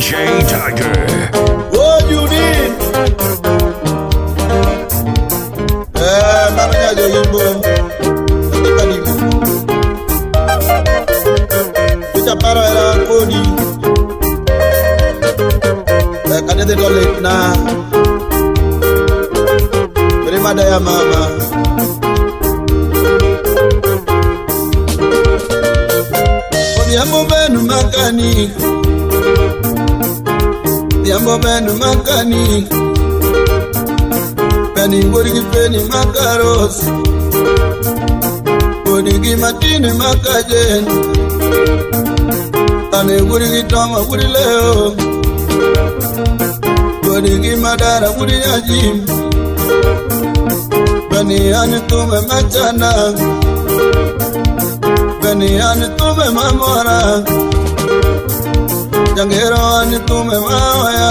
DJ Tiger. ngipeni makarosi kodiki matini makajeni ane kuri kitoma kuri leo kodiki madara kuri yajimu bani ani tume machana bani ani tume mamora jangero ani tume mawaya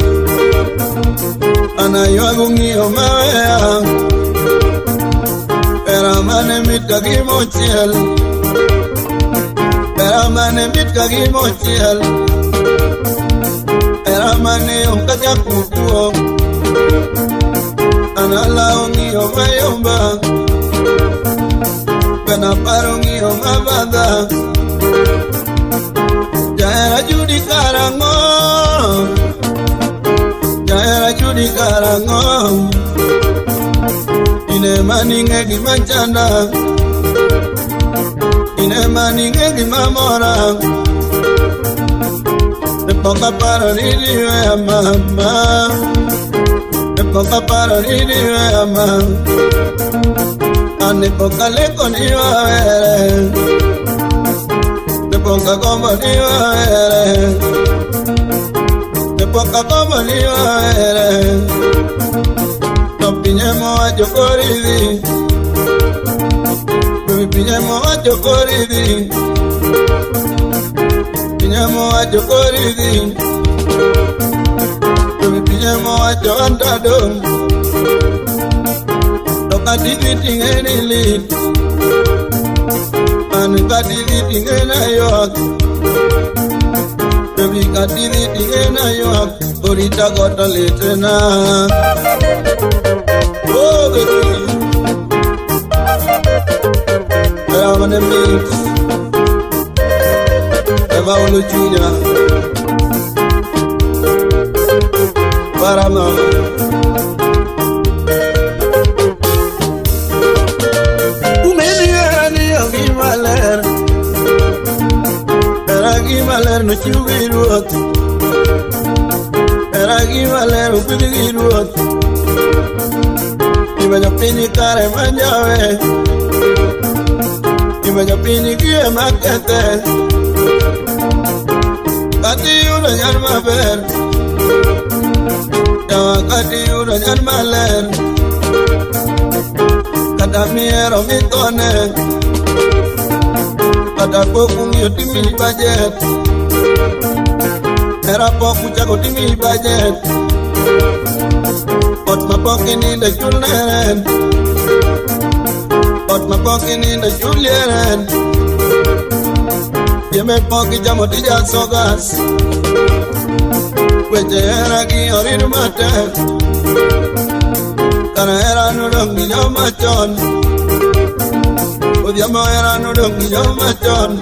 na yo bungi o mawea pera mane mit kagi mochiel Era mane mit kagi mochiel Era mane o kaja kukuo Anala ungi o mayomba Kana paro ungi o mabada Jaira judi karango di karango ine maninge gi manchanda ine maninge gi mamora ne ponga para riri we ya mama ne ponga para riri we ya mama ane ponga le koniwa ere ne ponga komba niwa ere wakakoboliwa ere eh, eh. nopinyemo wajokoridhi pinyemo wajokoridhi pinyemo wajokoridhi pinyemo wajowandado dokadidhiting'enilit an kadidhiting'enayot vika diviti yena yo uritakota letena Evaulo Junior Para mamãe pini kare manjawe Ima pini kie makete Kati yuna nyan ber, Yawa kati yuna nyan ler. Kada miero mitone Kada pokung yudi mil budget Era poku jago di mil budget pokin in the Julian. But my pokin in the Julian. You make pocket jam at the Jasogas. With the Eragi or in Mata. Carrera no long in your machon. With your Moira no dongi yo your machon.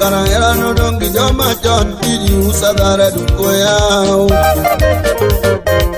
Carrera no dongi in machon. you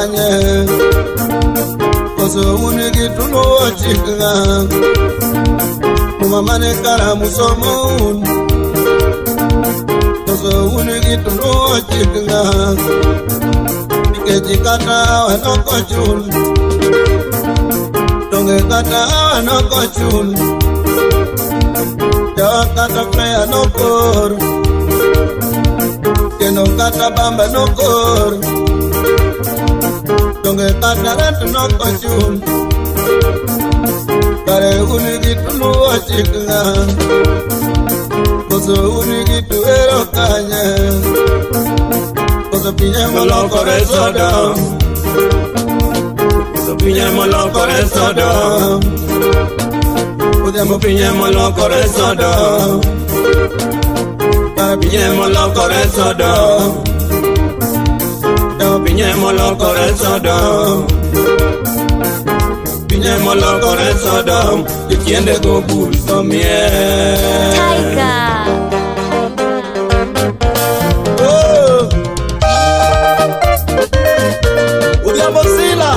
anyị ọzọ nwunye gị dụ n'ụwa ji ha mamane kara musomun ọzọ nwunye gị dụ n'ụwa ji ha ikeji kata awa n'ọkọchun tonge kata awa n'ọkọchun jawa kata freya n'okor keno kata bamba n'okor Donge kandare tunoko chum Kare unigi tunu wachik nga Koso unigi tu ero kanya Koso pinye moloko re soda Koso pinye moloko re soda Kode mo pinye moloko re soda Kare pinye moloko re soda Kare pinye moloko re soda Piñémoslo con el Sodom. Piñémoslo con el Que tiene con pulso miel. Taika. Oh. ¡Udiamos eh, sila.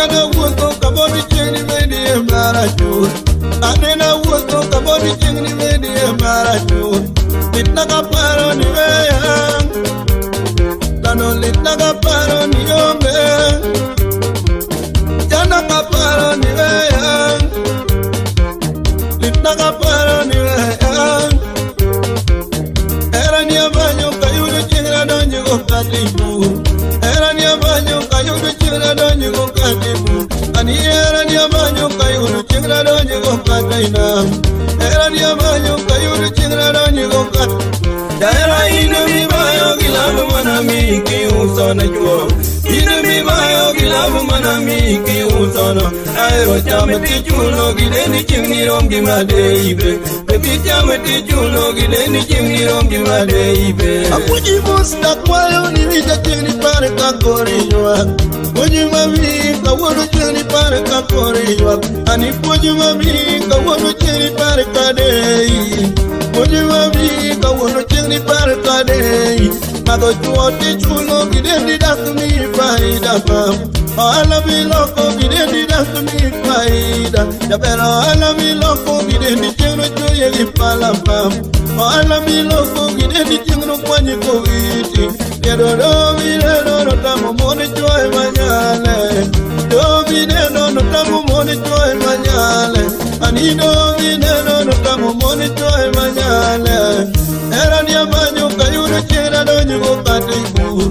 kane wuotho kabodi chieng' ni medi e marachur anena wuotho kabodi chieng' ni medi e marachur litna kaparo ni weyang dano litna kaparo ni onge jana kaparo ni weyang litna kaparo ni weyang era ni amanyo kayudo chieng' radonjigo kadimur ina era ni amanyo kayuri chinrara ni gokat daera ina mi bayo gilamu manami ki usana juo ina mi bayo gilamu manami ki usana aero chamati chulo gileni chimni romgi madeibe bebi chamati chulo gileni chimni romgi madeibe akuji mos takwayo ni vita chini pare kakori nyuak pojuma bi kawodu cheri kore ywak ani pojuma bi kawodu cheri dei pojuma bi kawodu cheri dei madho chuo ti chulo gidendi faida mam ohala bi loko faida jaber ohala bi loko gidendi chero choye gi pala mam ohala bi loko gidendi chero kwanye kowiti Quiero no, mira, no, no, manyale domineno notamo moni toe manyale ani domineno notamo moni toe manyale erani amanyo kayudo chiena donyigo kati kur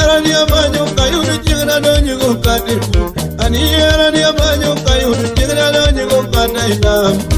erani amanyo kayudo chiena donyigo kati kur ani erani amanyo kayudo chiena donyigo kati kur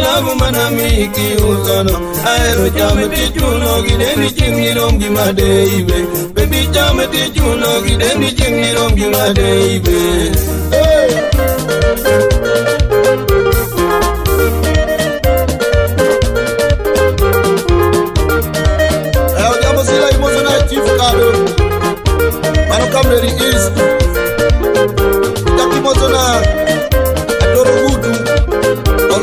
lavumanamikiuzano aero cametichuno gideni cingilongimadeibe bebi cametichuno gideni cingilongimadeibe Thank you.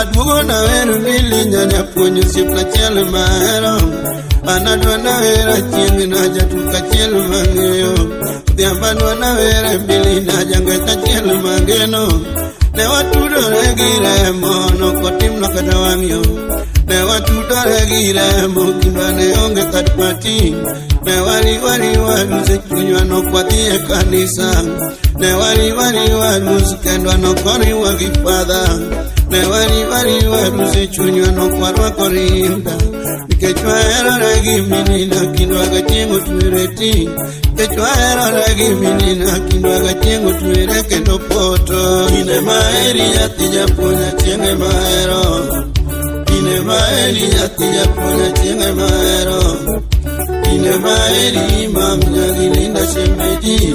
Adwogo na wera lili nyanya puonjo sifla achiel mahero An adwana wera chingi na jatuka achiel mang'eyo Odhiambo adwana wera bili na jangweta achiel mangeno Ne watudore gi remo nokotimno kata wang'yo Ne watudore gi remo kindwa ne onge kar pati Ne wariwariwa nuse chunywa nokwadhi e kanisa Ne wariwariwa nus kendwa nokoriwa gi wakifadha nevari vari varuze chonyu anokwarwa korinda ikechwaero rakiminina kindo akachengo tuereti ikechwaero rakiminina kindo akachengo tuereke ndopoto ine maeri yatijaponya chenge maero ine maeri yatijaponya chenge maero ine maeri mamnyalilinda chembejii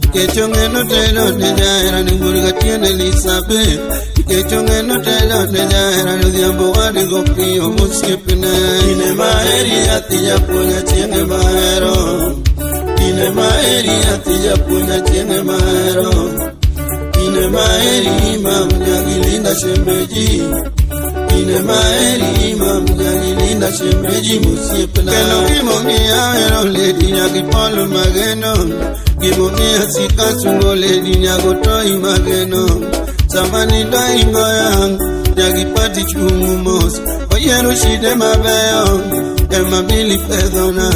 Ikecho ngeno telo neja era ninguriga tiene lisabe Ikecho ngeno telo neja era nudiambo gani gopi omus kepine Ine maeri ati ya puña chene maero Ine maeri ati ya puña chene maero Ine maeri ima unya gilinda shembeji ine maeli imamjalilinda shemeji musiepnagimomia ero ledinyakipolo mageno gimomia sikasungo ledinyagotoi mageno samanindaingoyang nyagipati chungu mos oyerushide mabeyo emabili pedhona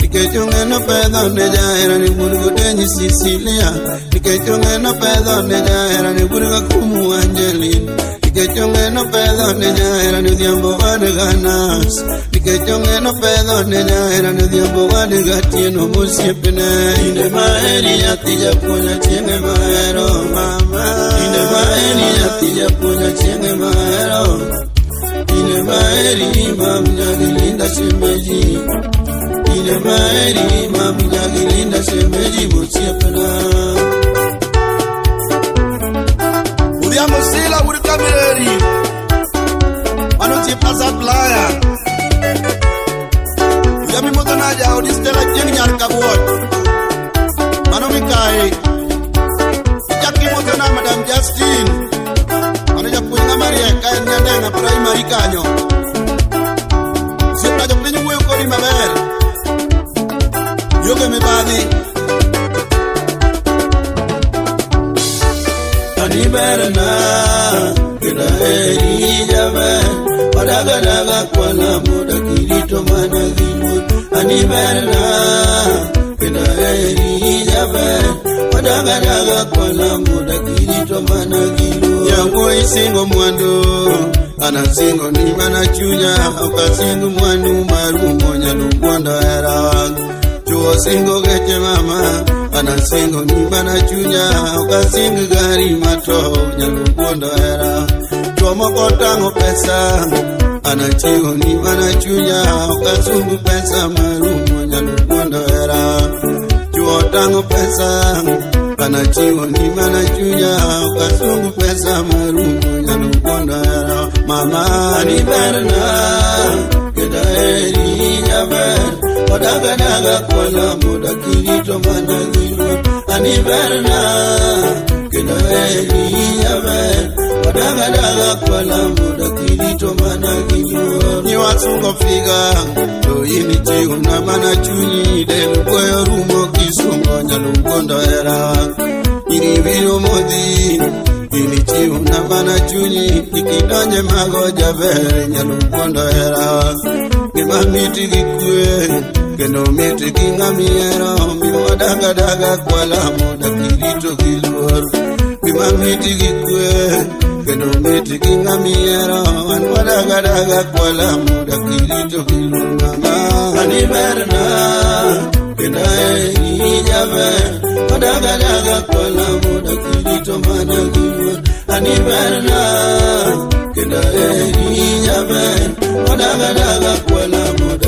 nikechungeno pedho ne jahera ni burgo denyi sisilia nikechungeno pedho ne jahera ni burgo kumu angelin me no pedo niña era ni tiempo vale ganas me no pedo niña era ni tiempo vale gatino musiepne Ine maeri ya tija punya chene maero mama Ine maeri ya tija punya chene maero Ine maeri de gilinda shemeji Ine maeri gilinda de uyamusila uri kamireri vanoti pasaplaya uyamimotonajaudistelajeni nyarikakuwot vanomikai ijakimotona madam justin vanojapuyna mari yakaenyandaena praimari kanyo siaja kulinyiwuyo kori maver yokemibadhi ibarna ina eriyame odagadaga kwana modakirito managimo anibarna ina eriyame odagadaga kwana modakirito managimo yango isingo mwando anasingo nimana chunya okasingo mwandu marumo nyalumbwanda era wangu chuo singo geche mama bana sengo ni bana chunya uka sing gari mato nyango bondo era chomo kotango pesa bana chigo ni bana chunya uka sungu pesa marumo nyango bondo era chuo tango pesa bana chigo ni bana chunya uka sungu pesa marumo nyango bondo era mama ni bana kedaeri nyaveri odaganaga kona moda kini to managiro ani berna kino eliyave odaganaga kona moda kini to managiro ni watungo figa to ini tiuna mana chuni den koyo rumo kisungo nyalo ngondo era ini vino modi ini tiuna mana chuni ikidonye mago javere nyalo ngondo era ngima miti gikwe kendo mete gi ng'ami yero miyo wadagadaga kwalamo dakirito gi luor mimamiti gi kwe kendo mete gi ng'ami yero an wadagadaga kwalamo dakirito gi luor mama aniberna kendo ainijabe wadagadaga kwalamo dakirito mana gi luor aniberna kendo ainijabe wadagadaga kwalamo da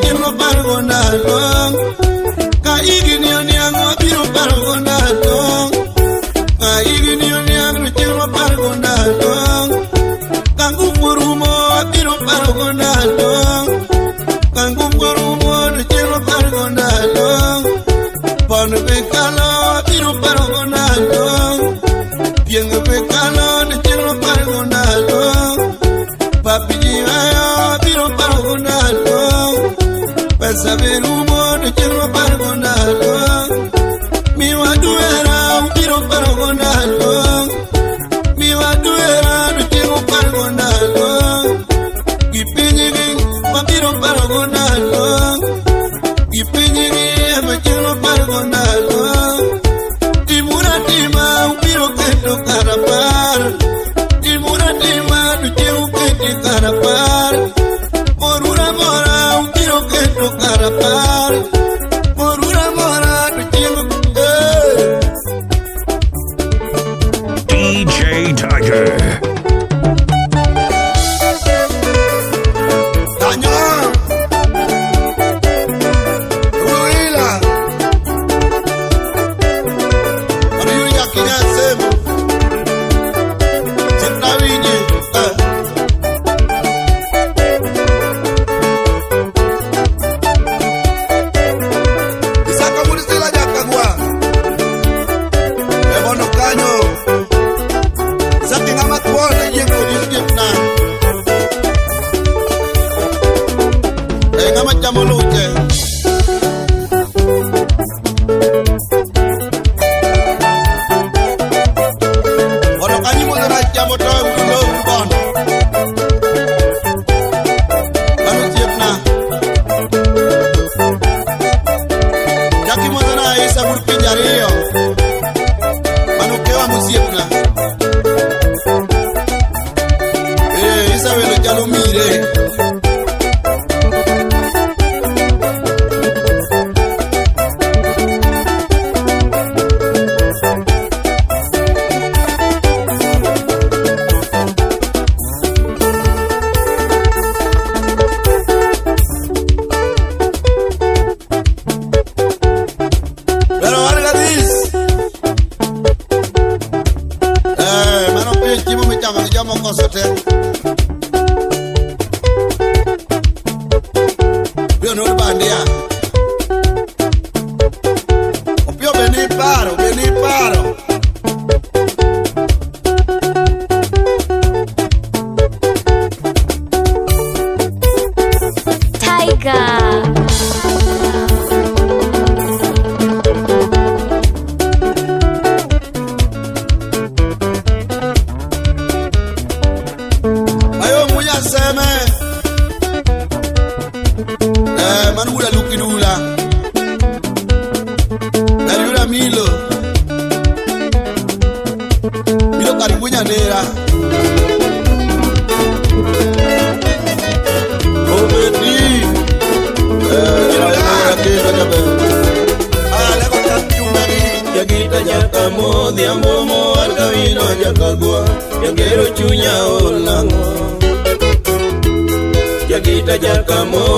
Bikin quiero No, el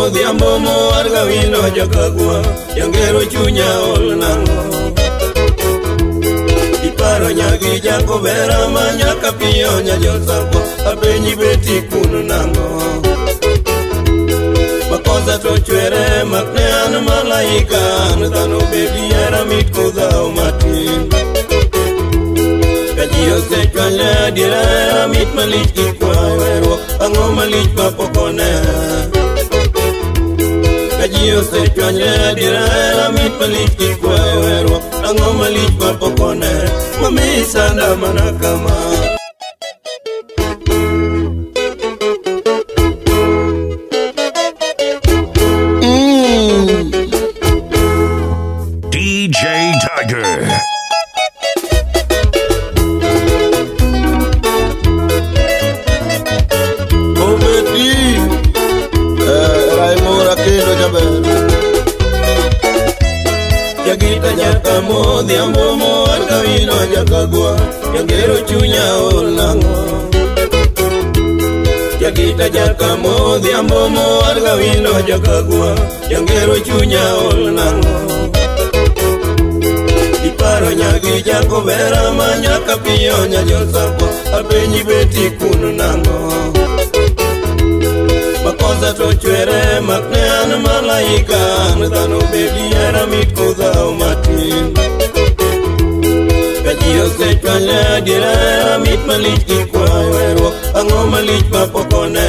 odhiambo mowar ga windo jokagwa jangero chunya ol nango iparo nyagi jakobera ma nyaka piyo nyajosago abenyi beti kun nango makoza tochwere makne an malaika an dhano bebiera mit kudhao matin kajiosechwanya dira era mit malich kikwa werwo ang'o malich mapokone yose chonya dira mi paliki kwero ango malik pa pokone mami sanda manakama. awindo jakagwa jangero chunya ol nango iparo nyagi jakobera ma nyaka piyo nyajosago apenyi beti kun nango makoza tochwere makne an malaika an dhano bebiera mikozao matin kajiosechwanya dira mit malich gikwa werwo ang'o malich mapokone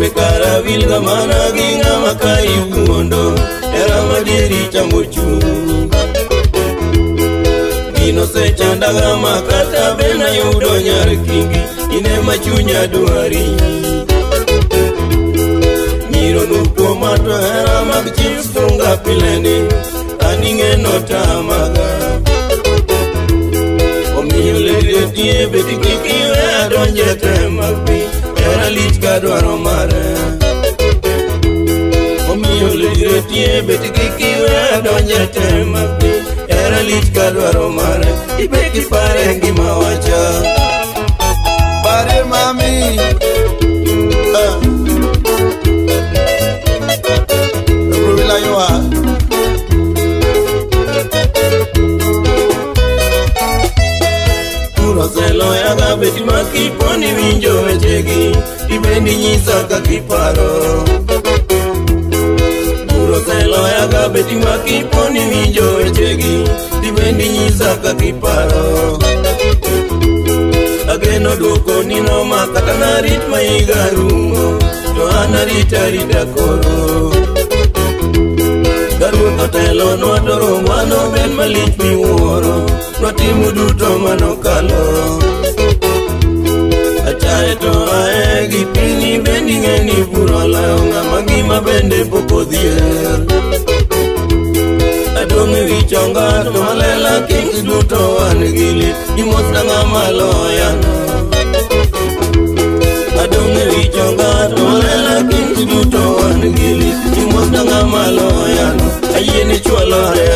be kara vilga mana ginga makai ukundo era madiri chamuchu Ino se chanda gama kata bena yudo nyare kingi Ine machunya duari Niro nukwa matwa hera magichi ufunga pileni Aninge nota maga Omiyo lele tiye beti kikiwe adonje temagbi era lit kadwaro mare omiyo lire tie bet gi kiwedo nyetema era lit kadwaro mare ibe gi pare ngima wacha pare mami loya ga beti ma kiponi winjo weche gi ibendi nyisa ka kiparo buro seloya ga beti ma kiponi winjo weche gi ibendi nyisa ka kiparo ageno duoko nino ma kata narit ma higa rumo to an arit arita koro karuoth otelo nwatoro mano ben malich miwuoro notimo duto manokalo eto ae gipini bendi ng'eni burala onga magima bende pokodhier atong'e wichonga to malela kings duto wan gili gimosna ng'ama loyano atong'e wichonga to malela kings duto wan gili gimosna ng'ama loyano ayie ni chwalore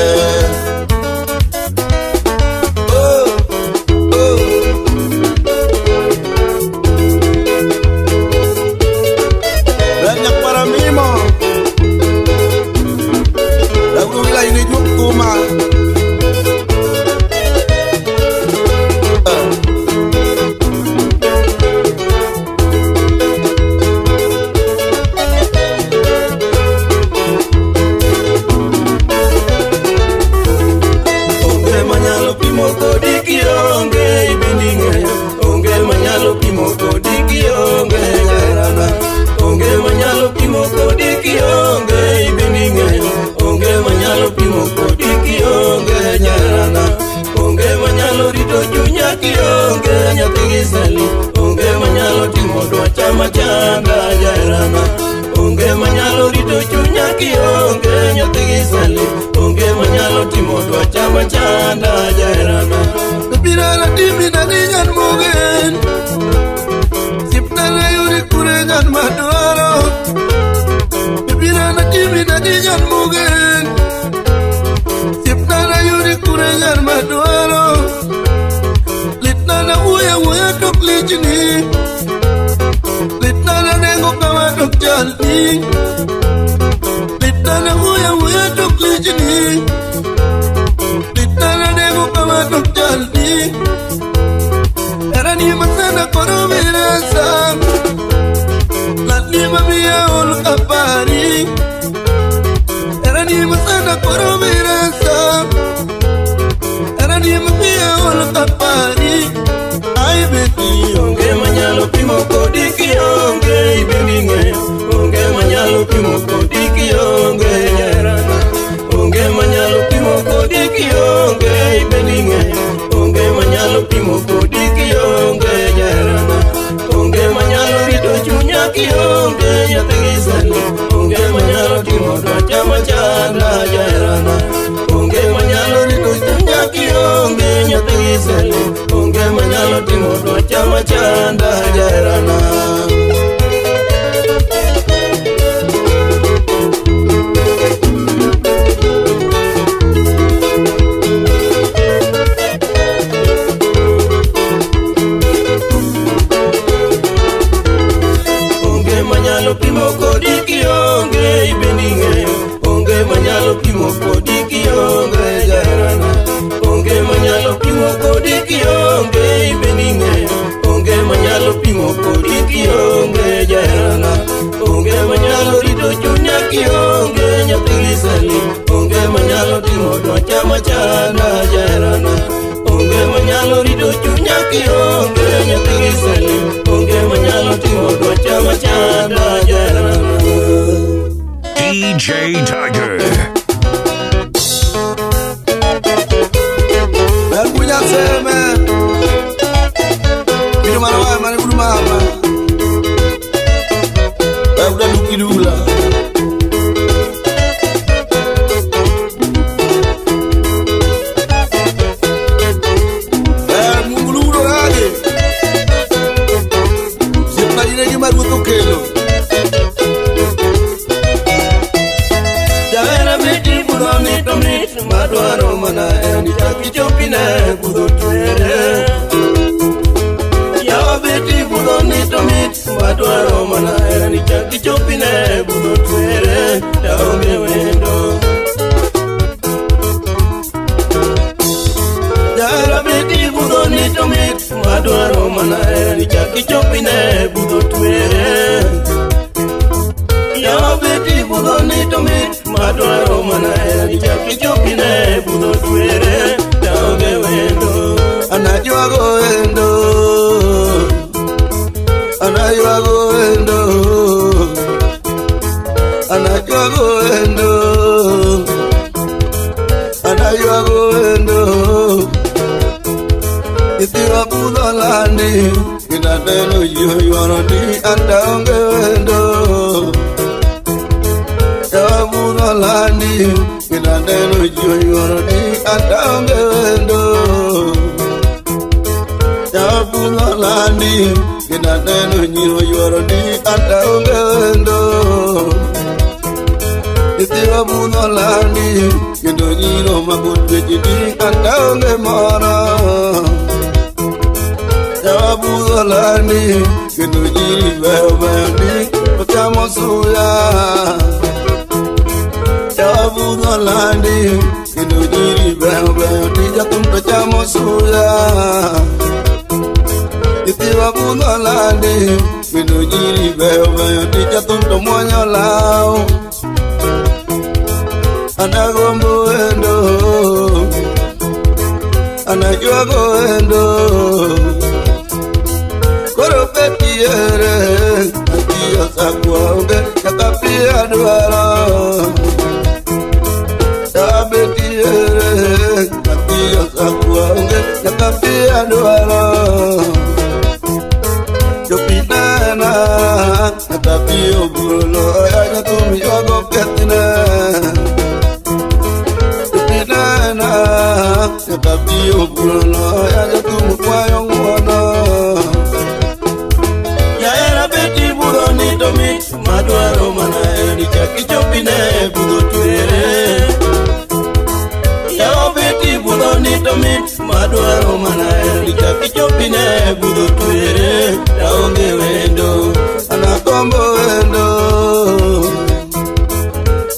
ndo mwonyo lao anagombo wendo anajwago wendo koro betiere atiyo sakwaonge kaka pia dwaro tabetiere atiyo sakwaonge kaka pia dwaro iyo bulo ayaga tumi ogo petina Pinana Yakabdi iyo bulo ayaga tumi kwayo ngono Yaera beti buro ni domi Madwaro mana eri chakichopine budo tuere Yao beti buro ni domi Madwaro mana eri chakichopine budo tuere Daonge wendo agombo wendo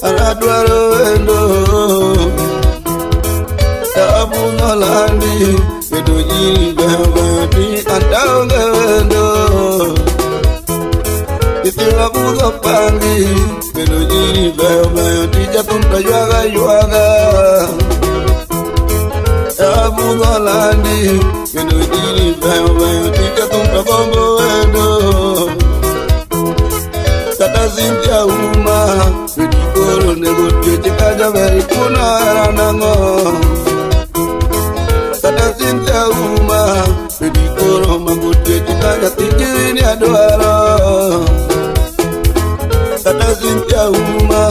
an adwaro wendo e abudho landi bedo jiri bebati an daonge wendo ithiwa budho pangi bedo jiri bebati jathum to ywaga ywaga e abudho landi bedo jiri bebati jathum to yauma Pitikoro nego twiti kaja veri kuna ranango Kada sinti yauma Pitikoro mangu twiti kaja tijini aduaro Kada sinti yauma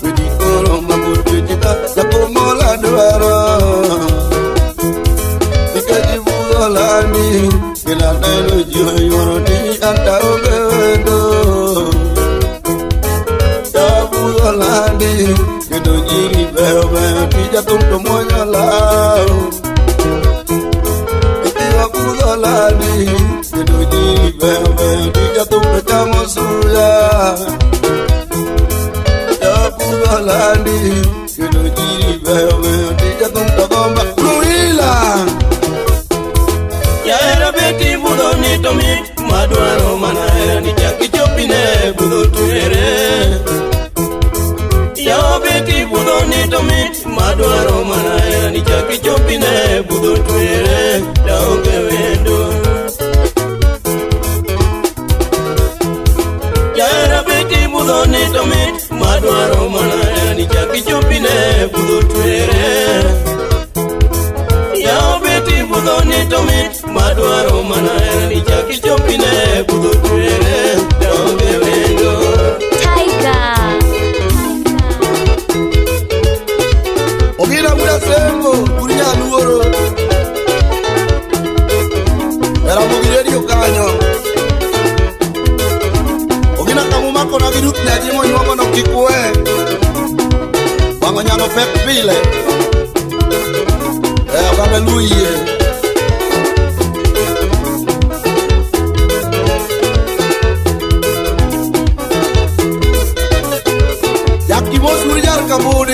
Pitikoro mangu twiti kaja kumola aduaro Tika jivu olani Bila nelo jiho yoro ni anta obe kitu nyingi wewe pija tundu moyo lao ikiwa kuzolali kitu nyingi wewe pija tundu chamo suya ya kuzolali kitu nyingi wewe pija tundu gomba kuila ya erabeti budo nitomi madwaro mana ya nichakichopine budo tuere chope ki budho ni to mit madwaro manaya ni chaki chopi ne budho twere daonge wendo jaera be ki budho ni to mit madwaro manaya ni chaki chopi ne budho twere yao be ki budho ni to mit madwaro manaya ni chaki chopi ne budho twere daonge wendo ne jimo nyuogo no kikwe wang'o nyalo pek pile e haleluye jakimosuri jar kabur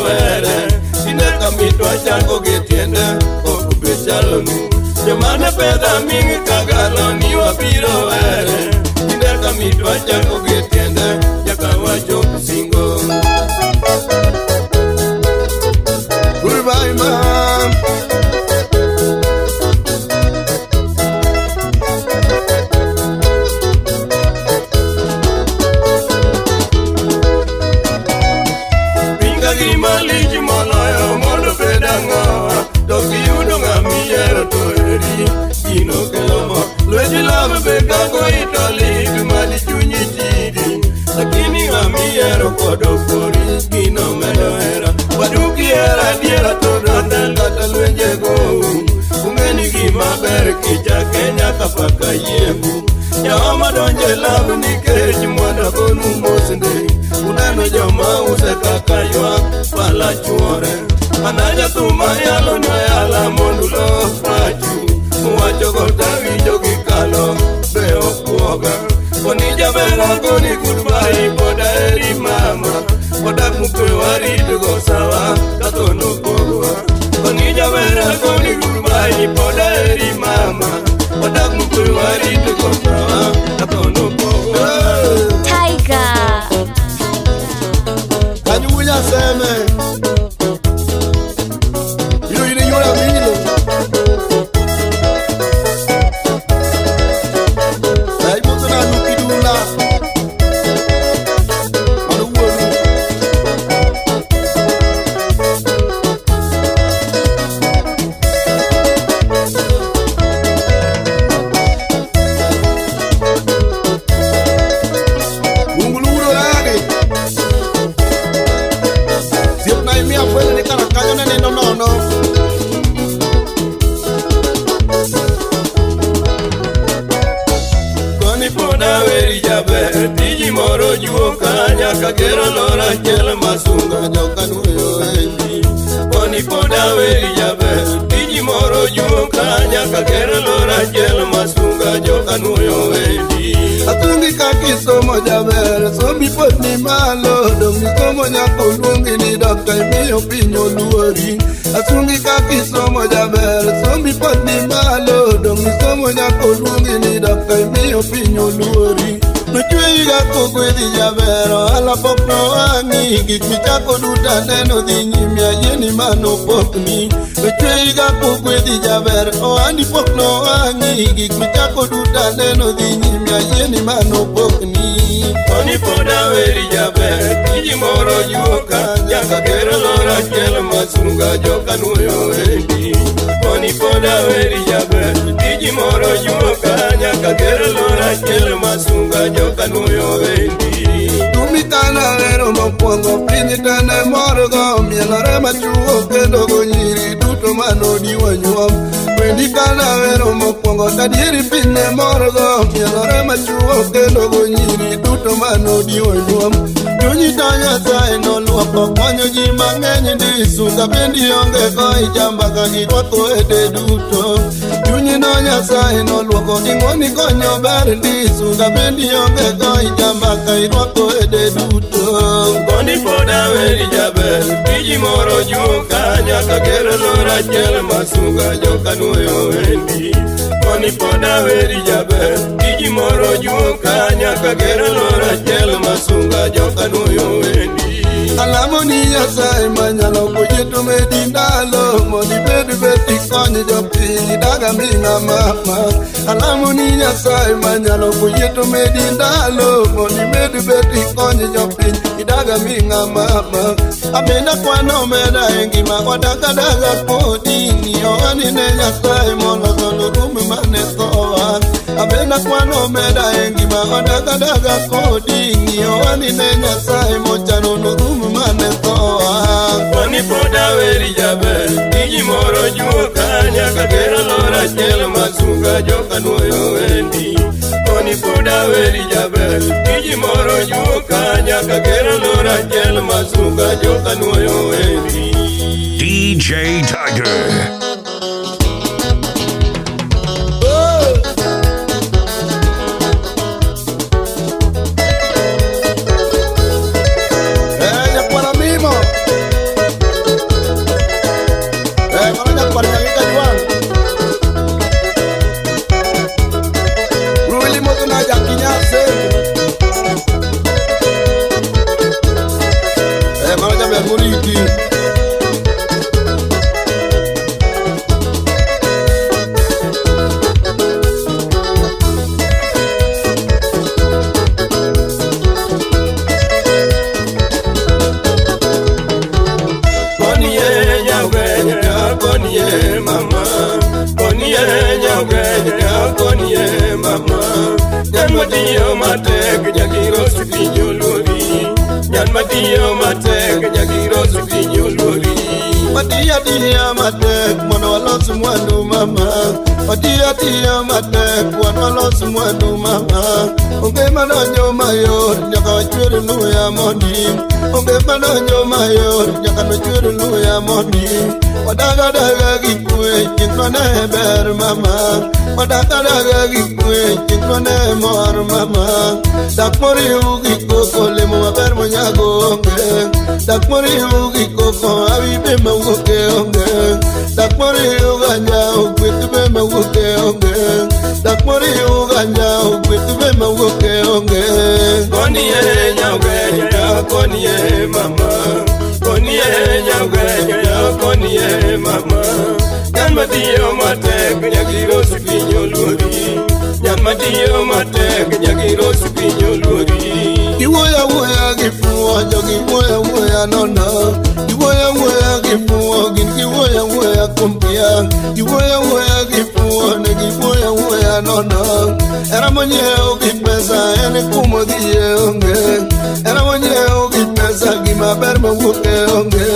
mavere cineka mitwa shango getiende okubeshaloni jemane peda mingi kagaloni wabiro were cineka mitwa shango getiende je lab nikech mwana konu mosnde uneno joma use kaka ywak pala chuore anajathuma yalo nyoyala mondulo pachu uwachogo tawinjo gi kalo be okuoga oni jaberagoni kudbai poda eri mama odak mukwe waritgo sawa kathono kogwa oni jaberagoni kudbai poda eri mama odak mukwe waritgo sawa gik michako duta neno dhi nyimi ayieni mano pokni wechwe iga kogwedhi jaber oandi pokno wangi gik michako duta neno dhi nyimi ayieni mano pokni oni podaweri jaber tiji moro juoka nyaka kero lorachiel masunga joka nuoyo wendi oni podaweri jaber tiji moro juoka nyaka kero lorachiel masunga joka nuoyo wendi tumikanal mokwongo piny te ne morgo mielore machuo kendo gonyiri duto manodiwo nyuom wendi kana wero mokwongo kadieri piny ne morgo mielore machuo kendo gonyiri duto manodiwo nyuom chunyita nyasaye noluoko konyo ji mang'eny ndisu kabendi onge ko ijambaka girwako ede duto nyasaye noluoko ning'oni konyo ber ndisunga bendi onge go ijambaka irwako ede duto ngoni podaweri jaber tiji moro juka nyaka kero lorachiel masunga joka nuoyo endi ngoni podaweri jaber tiji moro juka nyaka kero lorachiel masunga joka nuoyo endi alamo ni nyasaye manyalo kuyetume di ndalo mondi bed bet sani jopi dagamina mama alamu ni nyasaye manyalo kuyie to medi ndalo moni med bet ikonye jopiny idagamina mama abenda kwano omeda e ngima kwadagadaga podi ni owani ne nyasaye monozolorumu mane thowa Abena kwano meda engima Odaga daga kodi Ngiyo wani nenga sae mocha Nono rumu mane toa Wani poda weri jabe Iji moro juo kanya Kakera lora chela matunga Joka nuoyo wendi Wani poda weri jabe Iji moro juo kanya Kakera lora chela matunga Joka nuoyo wendi DJ Tiger tiyo matek wan walos mwandu mama onge manonyo mayot nyaka wachwer luya monim onge manonyo mayot nyaka nochwer luya monim wadagadaga gi kwe chikone ber mama wadagadaga gi kwe chikone mor mama dak moriu gi koko lemo maber monyago onge dak moriu gi koko awibe mawuoke onge konie nyawe ya konie mama konie nyawe ya konie mama nyama dio matek nyagiro sipinyo luri nyama dio matek nyagiro sipinyo luri iwoya woya gifuwa jogi woya woya nona iwoya woya gifuwa gin iwoya woya kumpia iwoya woya gifuwa negi woya woya nona era manyeo ni kumo dhi e Era onyiewo gi pesa gimaber mowuok e onge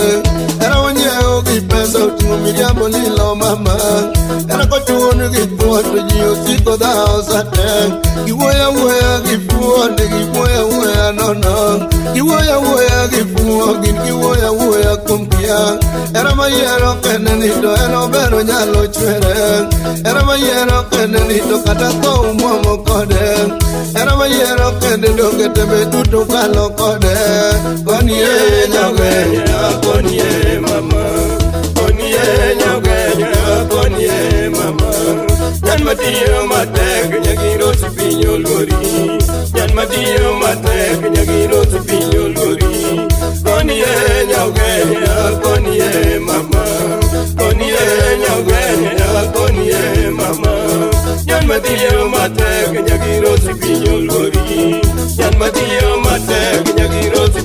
Era onyiewo gi pesa oting'o miriambo lilo mama Era kochun gi thuon to ji osiko dhawo sate Giwuoyo awuoya gi fuonde giwuoyo awuoya nono Giwuoyo awuoya gi fuo gin giwuoyo Eh, ya era ma yero kene ni do eno beno nyalo chwere era ma yero kene ni do kata tho umomo kode era ma yero kene do kete be tuto kalo kode koni ye nyawe ya koni ye mama koni ye nyawe ya koni ye mama nyan matiyo matek nyagiro tupinyo lori nyan matiyo matek nyagiro tupinyo konie mama Nyan matiyo matek nyagiro si pinyo lori yan matiyo matek nyagiro si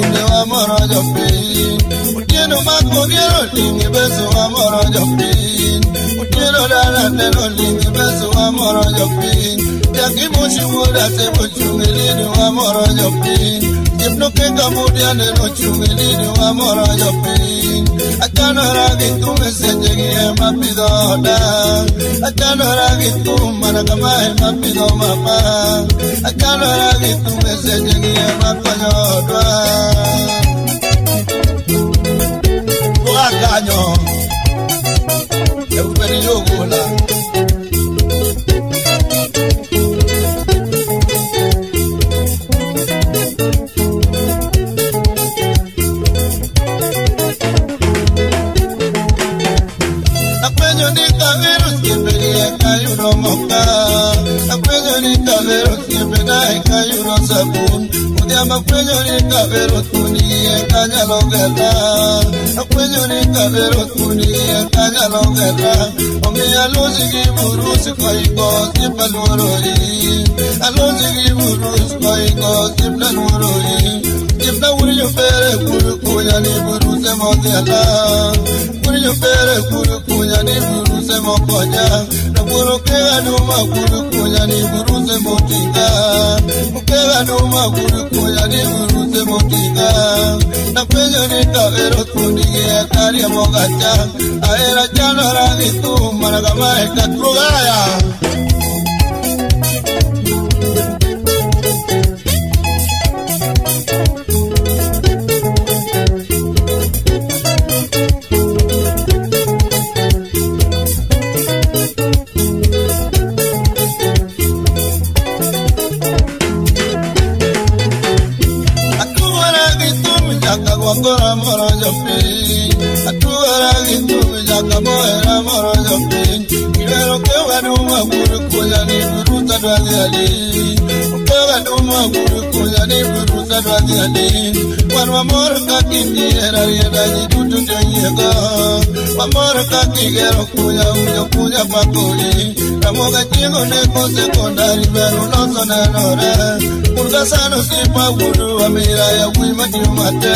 kunde wa moro jo Otieno mag mogiero ting' ibeso wa moro jo I can't ni wá se 又过来。amakwinyo ni kabero tuniye kanyalongeta akwinyo ni kabero tuniye kanyalongeta omiya lozigi burusi koingo timbalworori alozigi burusi koingo timbalworori timda wuriyo pere kuru kuya ni buruse motiala wuriyo pere kuru kuya ni buruse mokonya magulu keba no magulu kuya ni buruze motinga keba no magulu kuya ni buruze motinga na peyo ni tavero tunige akari mogata aera chana ra ni ditu maragama ekatugaya yadi kwan wamor kaki nyera yeda nyitutu nyonyega wamor kaki gero kuya unyo kuya pakuli ramoga chingo neko sekondari beru nonzo nenore kurga sano sipa wudu amira ya wima jimate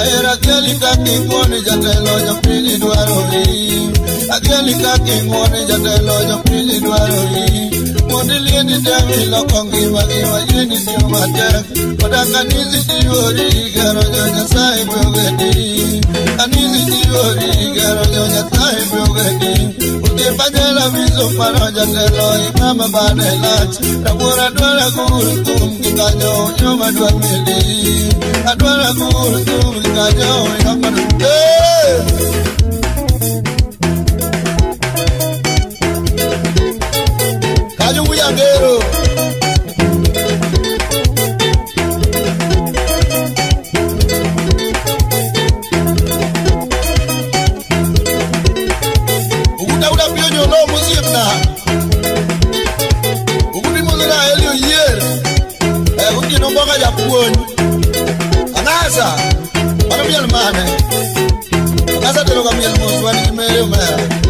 aera kiali kaki kwoni jatelo nyopili dwaro hii akiali kaki kwoni jatelo nyopili dwaro hii money lady demi lokongi magima yeni siyo matef Kodaka nizi tiwori garo jonya sai bwegedi Anizi tiwori garo jonya sai bwegedi Uke pagela mizo paroja telo imama bane lach Rabura dwara kuhultum kikanyo nyuma dwa mili Adwara kuhultum kikanyo nyuma dwa mili dawuda bi onye ono muslim na ubudi mulira eli oyie e eh, uki no boga ya kuon anasa ana miel mane anasa tero ga miel mo swani mere mera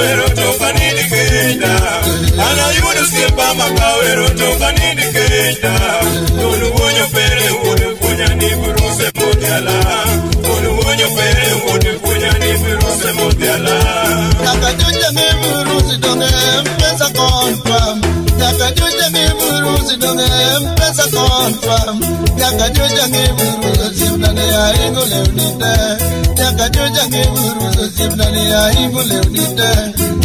makawero you ana yunuske pa makawero tokanindikenda onuwonyo pere wude kunya niburuse modiala onuwonyo pere wude kunya niburuse modiala nyaka tuje miburusi donge mpesa confirm nyaka tuje miburusi donge mpesa confirm nyaka tuje miburusi mnane ya ingo leunite nyaka tuje miburusi mnane ya ingo leunite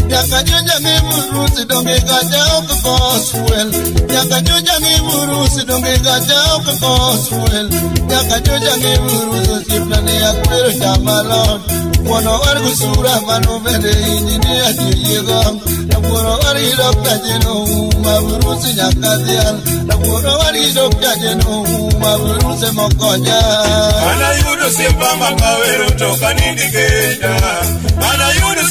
Nyaka nyonja mi murusi donge gaja ok kos fuel Nyaka nyonja mi murusi donge gaja ok kos fuel Nyaka nyonja mi murusi osiplani ya kwero chamalon Kuono war sura mano mede injini ya tiyego Na kuono war hidok tajeno uma murusi nyaka dhial Na kuono war hidok tajeno uma murusi mokoja Ana yudo simba makawero toka nindikeja Ana yudo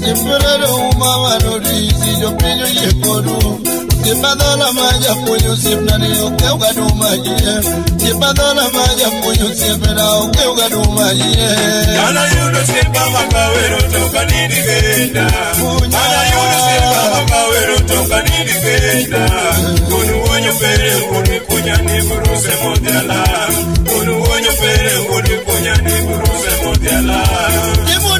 Nyepelele umawa nodi Sijo pinyo maja puyo ni oke ugadu maja puyo sipna oke ugadu Yana yudo sipa makawero toka nini genda Yana yudo sipa makawero toka nini genda Kunu wanyo pere kunya ni buruse modiala Kunu wanyo pere kunya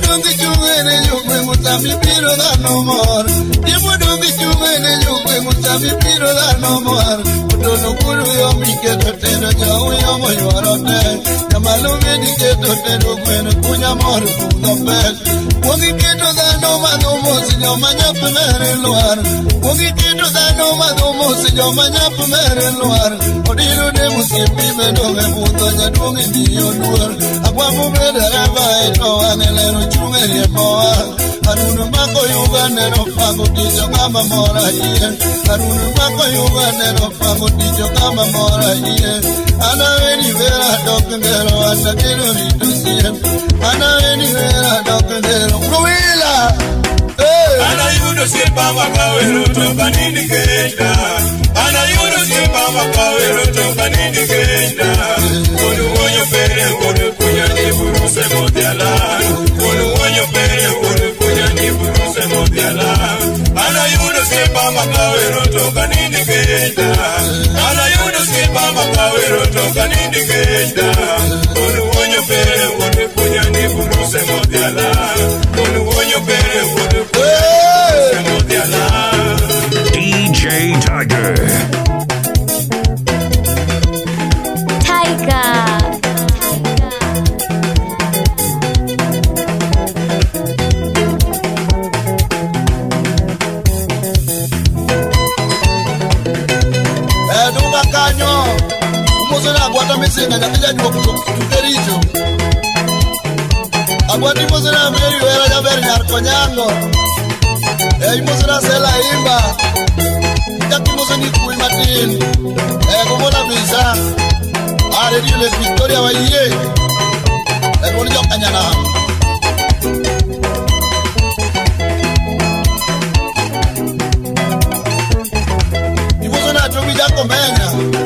donde en ello yo me gusta mi vida no more. donde yo ello ngutami piro mar, moar no puro yo mi keto tero jau yo mo yuarone Yamalu vedi keto tero gweno kunya moru kudopet Wogi keto dano madomo sinyo manyap mere luar Wogi keto dano madomo sinyo manyap mere luar Odiru de musimbi bedome muto nyaduongi niyo duor Akwamu bedara vae to anelero chungeri epoa Haruna mako yugane no fango tijo kama mora hiye Haruna mako yugane no fango tijo kama mora hiye Ana weni vera dok ngero asa kiro mitu siye Ana weni vera dok ngero Kruwila Ana yudo siye pamba kwa wero toka nini kenda Ana yudo siye pamba kwa wero toka nini kenda Kunu wonyo pere kunu kunya kiburu se motiala Kunu wonyo pere kunu mondiala ana yunus kipama kawero toka nindi kenda ana yunus kipama kawero toka nindi kenda kunu wonyo pere wonde kunya ni buruse mondiala kunu wonyo pere wonde kunya ni buruse mondiala DJ Tiger kusenga ndapinda ndimokuto kutericho akwandimosona meri wera nyaber nyar konyango eimosona la imba E come A jakimosoni kuy matin ekumona bisa arediules victoria wayie ekun jokanyanam imosona atogi jakomenya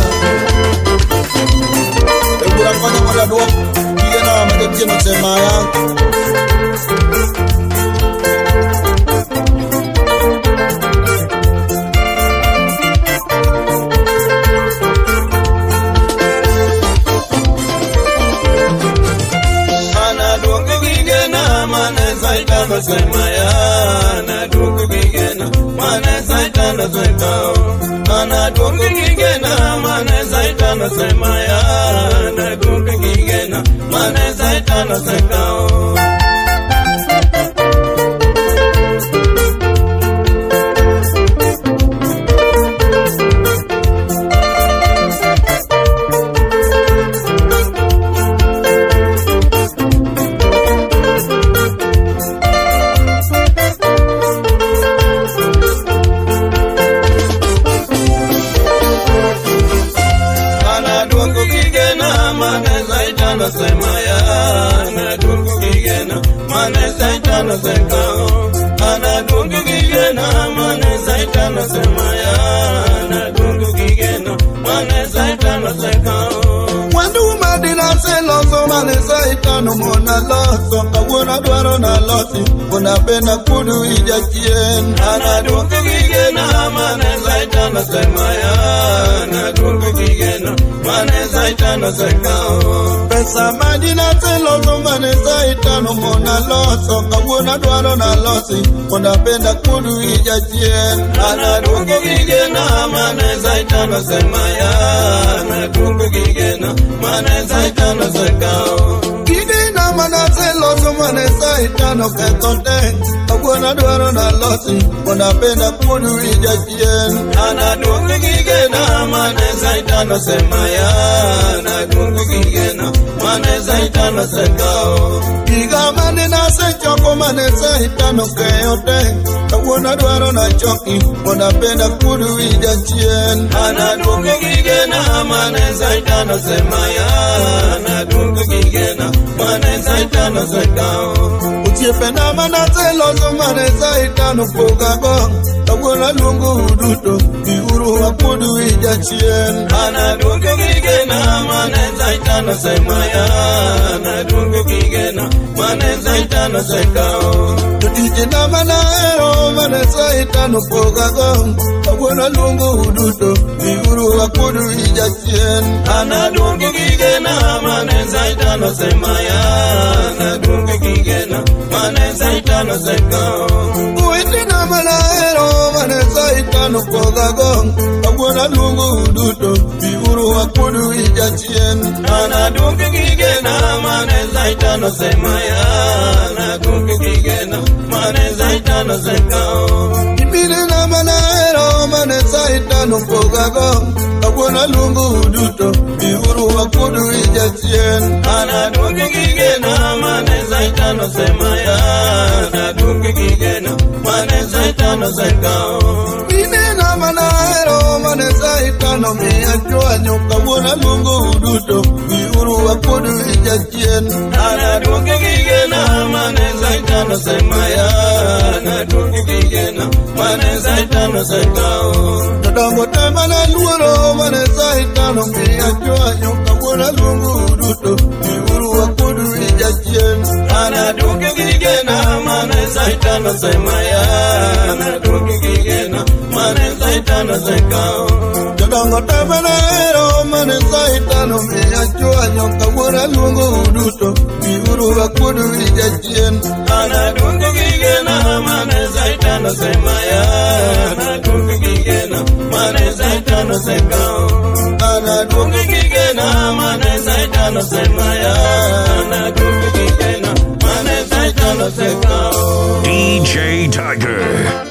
know what I do. You know, I'm the thing that's in my hand. Zaitano na dungu bigena, mana zaitano zemaya, mana dungu bigena, mana zaitano wanaweza itana sangao nasema ya na gungu kigeno mane zaitano sekao wanuma dinase loso mane zaitano mona loso kawuono dwaro na losi unapenda kudu ijachien ana gungu kigeno mane zaitano sema ya na gungu kigeno mane zaitano sekao pesa maji nase itano mona loso kabuna dwalo na losi konda penda kulu ija jie ana dungu gige na mana za itano semaya ana dungu gige na mana za itano sekao gige na mana za loso mana za itano ke content kabuna dwalo na losi konda penda kulu ija jie ana dungu gige na mana za itano semaya ana dungu gige na mane zai tano sengao Giga mane nase choko mane zai tano keyote Kawuona dwaro na choki Wanapenda kudu ija chien Anadunga gigena mane zai tano semaya Anadunga gigena mane zai tano sengao Uchiependa mane zai lozo mane zai tano pogago Kawuona lungu uduto ruwa kudu ida chien ana duke kige na mane zaita na zai maya ana duke kige na mane zaita na zai kao tuti jina mana eo mane zaita no poka gom abuena lungu uduto mi ruwa kudu ida chien ana duke kige na mane zaita na zai maya ana duke kige na mane zaita na zai kao kano koga gong Agwana lungu ududo Biuru wakudu ijachien Anadungi gigena Maneza itano semaya Anadungi gigena Maneza itano sekao Ibine na manaero Maneza itano koga gong Agwana lungu ududo Biuru wakudu ijachien Anadungi gigena Maneza itano semaya Anadungi gigena Maneza itano sekao ikano miya chwanyo kawuono luongo uduto wi uru wakod wijachien anaduongi gigena maneza itano semaya anaduongi gigena maneza itano sekao jodongo te mana luoro maneza itano miya chwanyo kawuono luongo uduto wi uru wakod wijachien saitana sai maya na kuki kigena mane saitana sai kao jodongo tabana mane saitano me achua nyonka wora luongo uduto biuru wakudu ijachien ana kuki kigena mane saitana sai maya na kuki kigena mane saitana sai kao ana kuki kigena mane saitana sai maya na kuki DJ Tiger.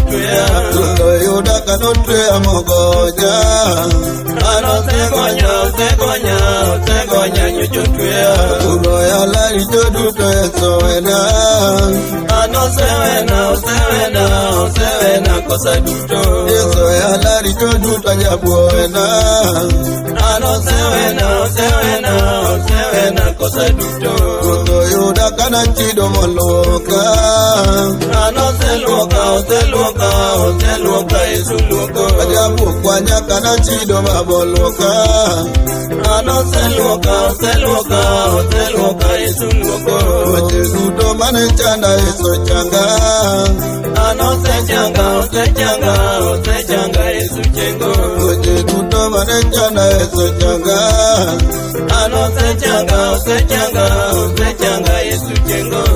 tuya tuyo daka no tuya mogoja ano te gonya te gonya te gonya nyu tuya tulo ya la jo du to so ena ano se ena se ena se ena kosa du to so ya la jo du to ya bo ena ano se ena se ena se ena kosa du to tuyo daka na chi do moloka ano se loka o se loka lụka hotel lụka ezulụka ọjabụkwa anya ka na chidoma bụ lụka anọselụka selụka se lụka ezulụka ojezudo manịcha na esochanga anọsechanga osechanga osechanga ezuchengo ojezudo manịcha na esochanga anọsechanga osechanga osechanga chengo.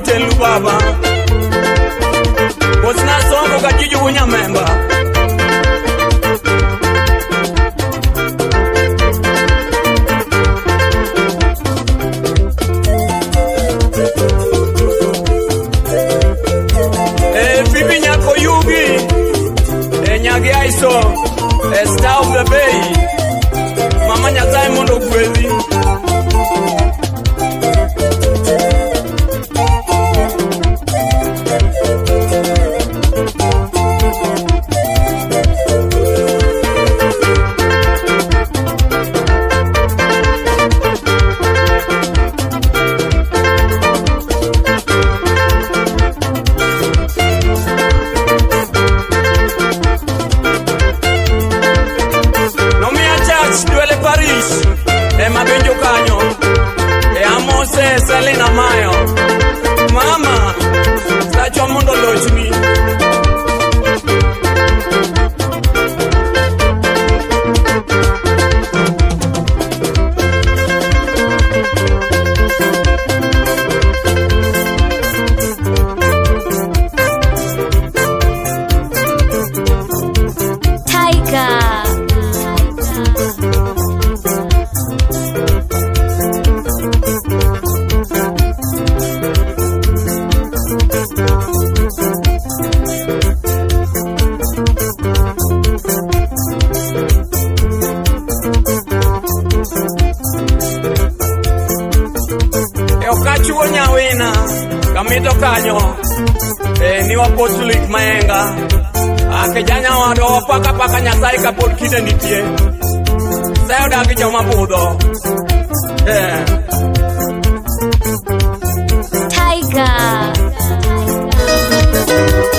tel baba osina songo kajiju unyamemba eh, ni wa potulik maenga akijanya ah, wado paka paka nyasaye ka pod kinde nitie sae odagi joma budho eh. Tiger. Tiger. Tiger.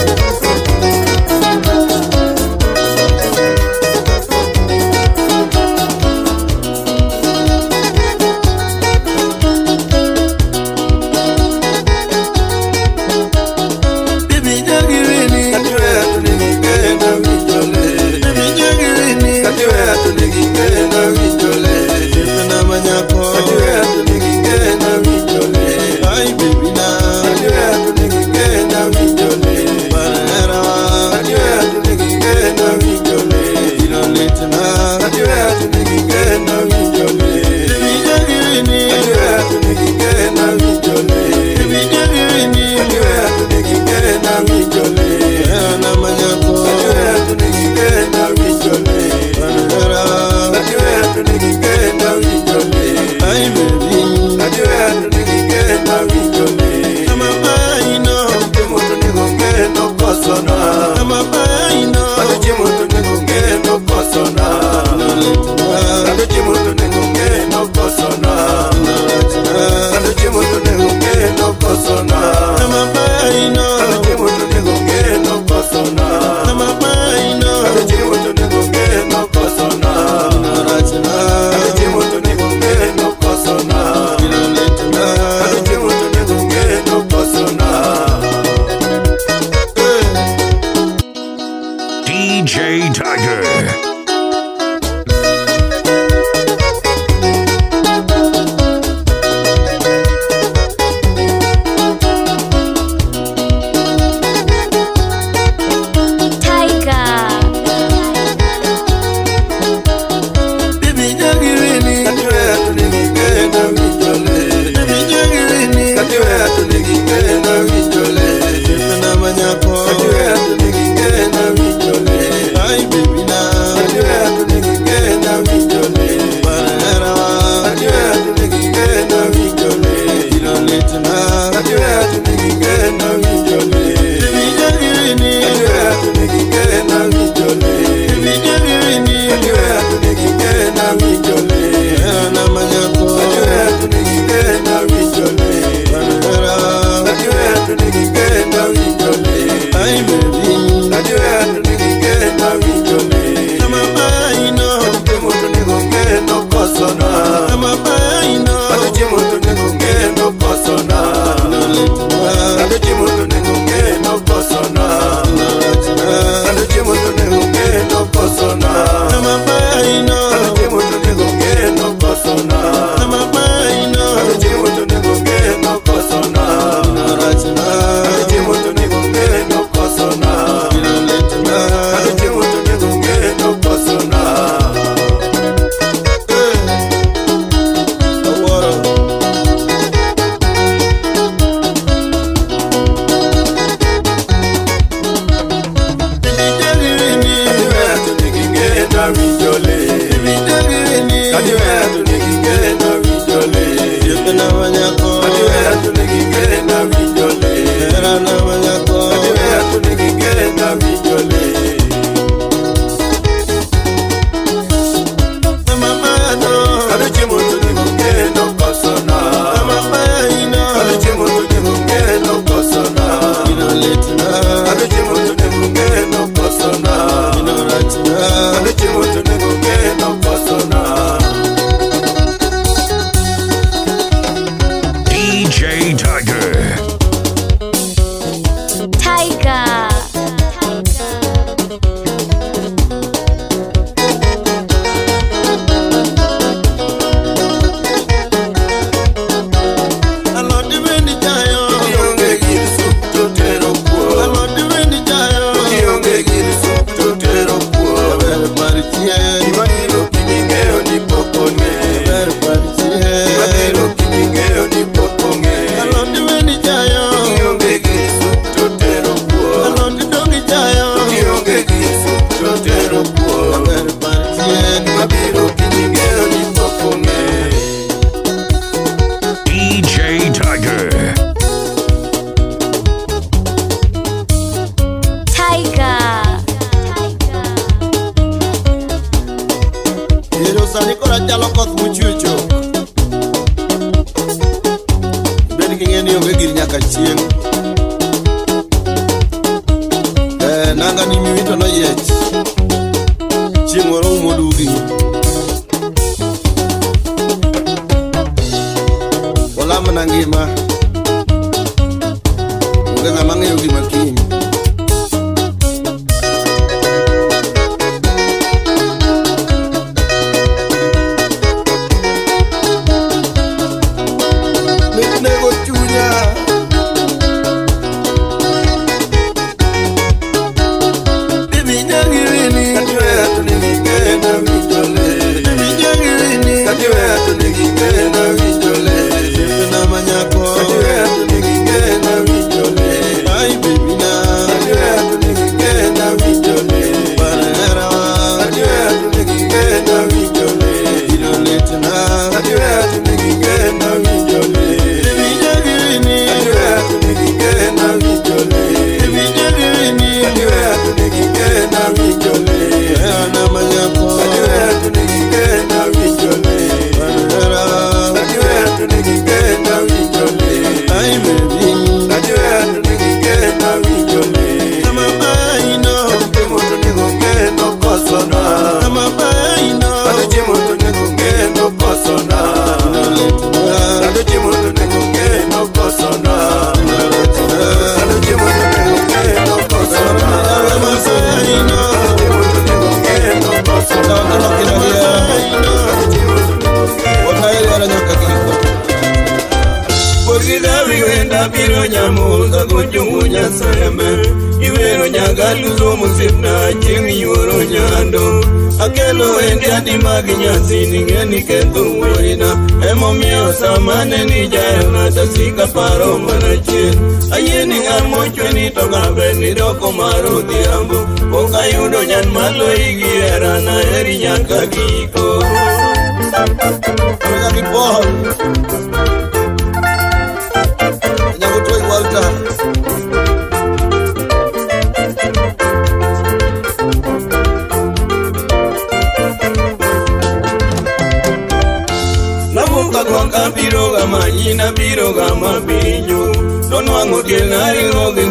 ane ni jayona chasika paro mana chien ayie ni ng'amochwe ni to gambe ni doko mar odhiambo pok ayudo nyan malo igi herana heri nyaka giko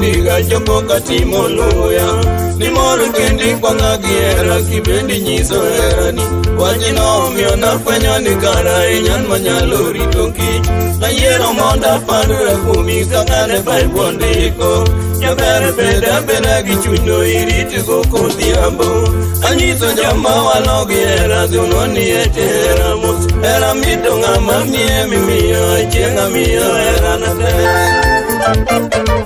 ndiga jomo katimo luya ni mor kendi kwanga gihera kibendi nyiso herani wachino omiyo nafwenyo ni kara inyan manyalo rito kich nayiero mondo apandre kumi kaka ne baibu ndiko jaber beda bena gi chunyno iritgo kodhiambo anyiso jama walogihera dhuno ni ete hera mos hera mito ng'ama miye mimiyo achieng'a miyo hera na te Thank you.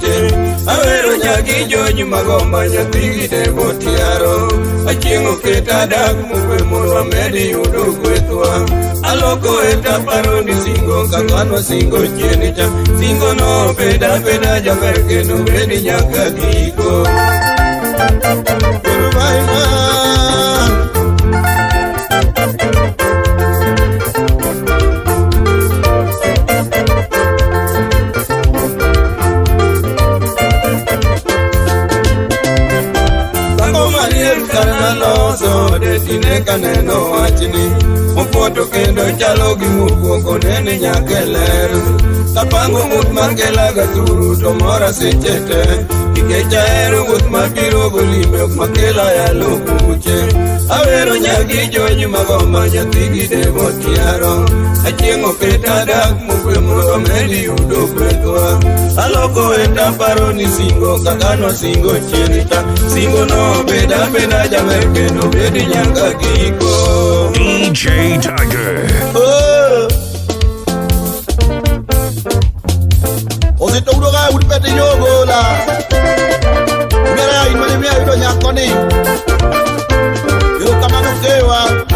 Awero nyaki jony magomba nyathi gite motiaro Achieng'o keta dag mukwe mondo amed yudo gwethwa Aloko eta paro ni singo kakano singo chieni cha Singo no beda beda jaber kendo bedi nyaka giko Kuru bai bai kinde ka neno wachni mopoto kendo chalo gimokuongo nene nyaka e ler apango wuoth makelaga thuru to mora seche te nikech ahero wuoth mabirogo limbe ok makelaya lokuche awero nyagi jony magoma nyathi gi debo tiaro achieng' oketa dak mokwe mondo medi yudo kwethwa aloko weta paro ni singo kaka nosingo chienita singono obed abeda jawer kendo bedi nyaka giko DJ Tiger. Oh. beti nyogola Mera ya inwali mea yudo nyakoni Yukamano sewa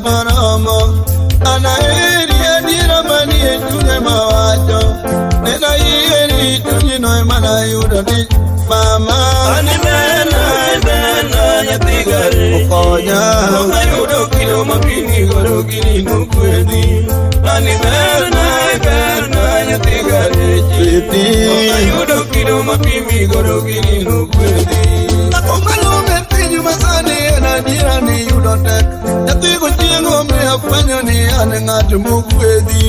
konorombo anaeriadira manie tunge mawacho nena yieri to nino emana yudo tich mama okonya ayudo kilo mapini godo ginino kwedhi ani berna berna nyathi garechi ayudo kilo mapimi godo ginino kani en adiera ni yudo tek nyathi go chiengo miyo fwenyo ni an ng'at mogwedhi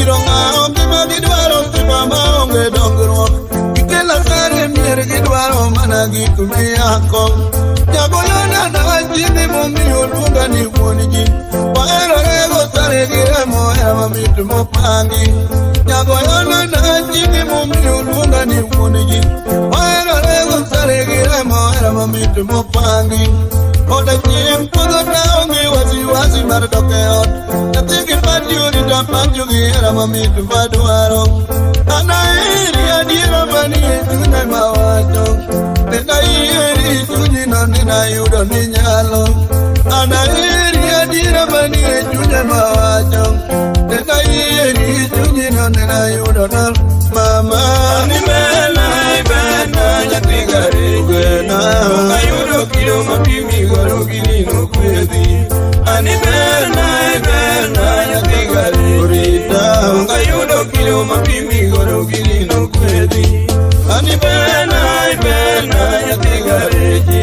iro ng'awo ngima gidwaro ngima ma onge dongruok gikelo sare mier gidwaro mana gik miyako jagoyona nawachini momiyo luonga ni wuon ji waherorego sare gi remo ema mit mopangi jagoyona nawachini momiyo luonga ni wuon ji ma mi dumo pangi Oda nyiem pogo nao mi wazi wazi mar doke ot Natigi panju ni da panju gi era ma mi dumo duaro Ana iri adira mani e tunai mawacho Nena iri tunyi no nina yudo ni nyalo Ana iri adira mani e tunai Nena iri tunyi nina yudo nal Mama ni mena ibe Ani ben ay ben ay yatigareci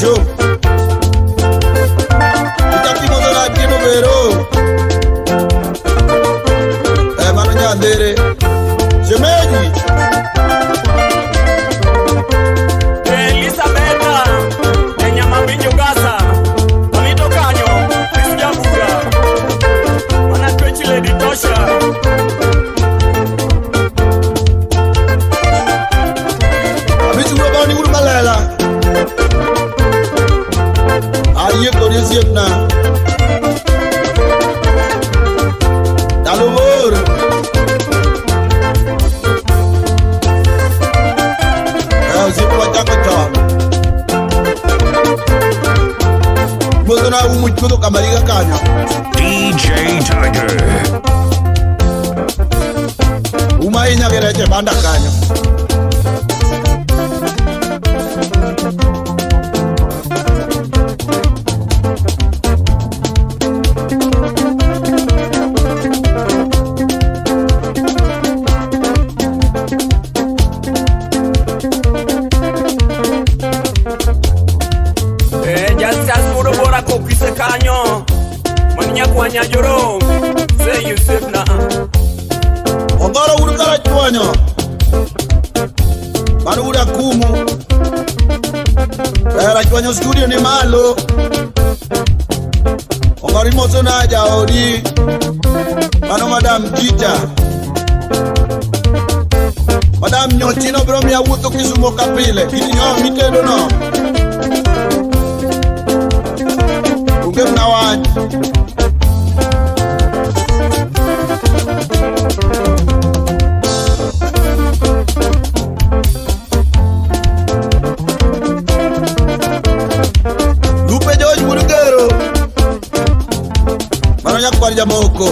nazvo utatimozoradinuvero Vietnam. mi miya wuotho kisumo ka pile kirinyo mitedono onge mna wach lupe george burgero mano nyakwar jamoko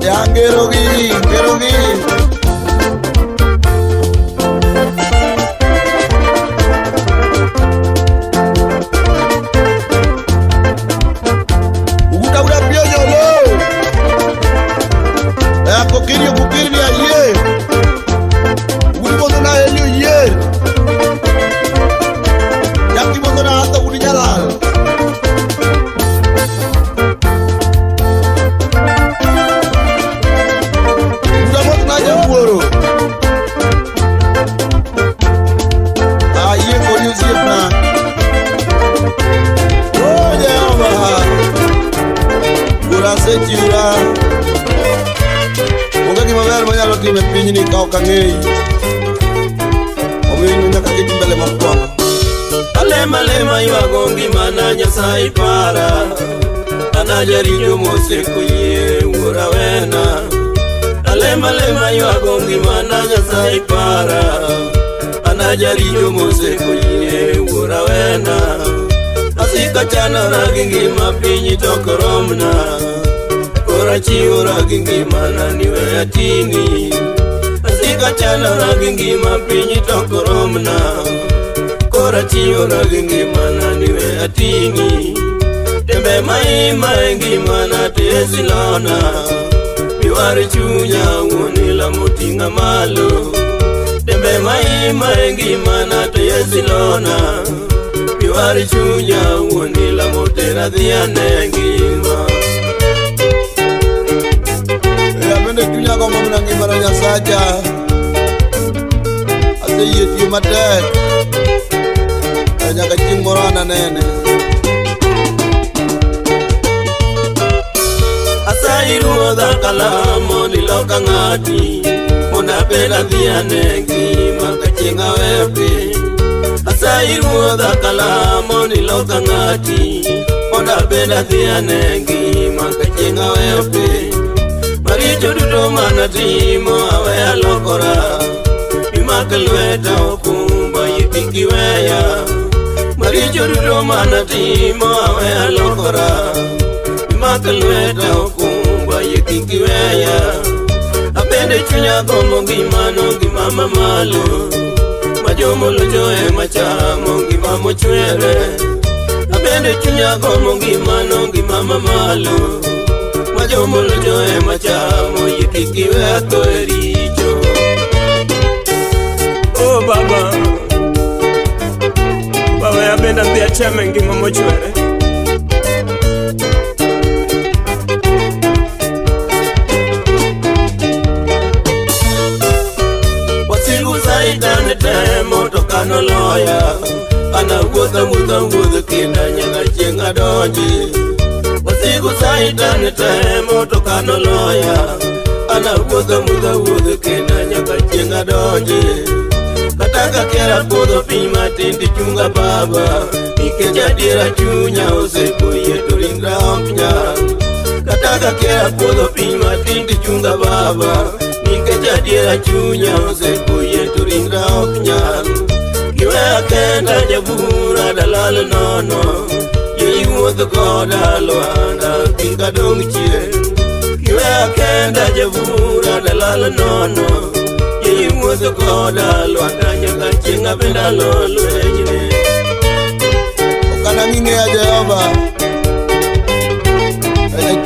e angerogi tokoromna orachiwora gi ngimana niweya tini asikachalora gi ngima piny tokoromna korachiwora gi ngimana niweya tini tembe maima e ngimana tesilona miwari chunya wonila moting'a malo tembe maima e ngimana tesilona bari chunya woni la motera diane ngima Ya mende chunya ko mama na ngima ya saja Ase yeti mate Ya ga chimborana nene Asa iruo da kalamo ni lo kangati Mona pela diane ngima ka chinga wepi asayir muodha kalamo ni loka ng'ati mondo abed adhi anegi maka chieng' aweyo piny maricho duto manatimo aweyo alokora imak lweta okumba yipikiweya maricho duto manatimo aweyo alokora imak lweta okumba yipikiweya apende chunya gombo ngimano gimama malo ma jomo lucho e machamo ngima mochwere abende chunya gomo ngima no ngima mamalo ma jomo lucho e machamo yi kik iwe ato e richo oh baba baba ya benda dhi achame ngima mochwere Yeah. moto kanoloya anakuotha mutha mbudhi kinda nyanga chieng' adonji osigo saitane tae moto kanoloya anakuotha mutha mbudhi kinda nyanga chieng' adonji kata kakera kudho piny matin ti chunga baba nikech adiera chunya osepoyie to ringra ok nyang kaka kia kodo pima tindi chunga baba Nike chadiera chunya oseko yetu ringa oknyan Kiwe akenda javura dalale nono Yei uodho koda loanda kinga dongchie Kiwe akenda javura dalale nono Yei uodho koda loanda nyaka chinga benda lolo ejine Okana mine ya Jehovah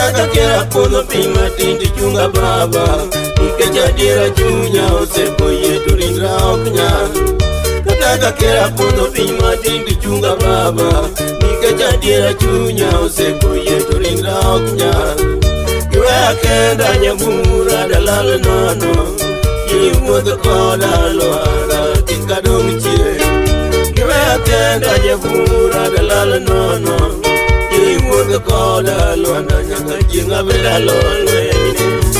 tatakera kono pima tindichunga baba ikechadira chunya osepo yetulindira oknya tatakera kono pima tindichunga baba ikechadira chunya osepo yetulindira oknya iwe akenda nyagumura dalala nono iwuodho koda lwada tikadong chie iwe akenda nyagumura dalala nono and I koda not nyaka chieng' abed alony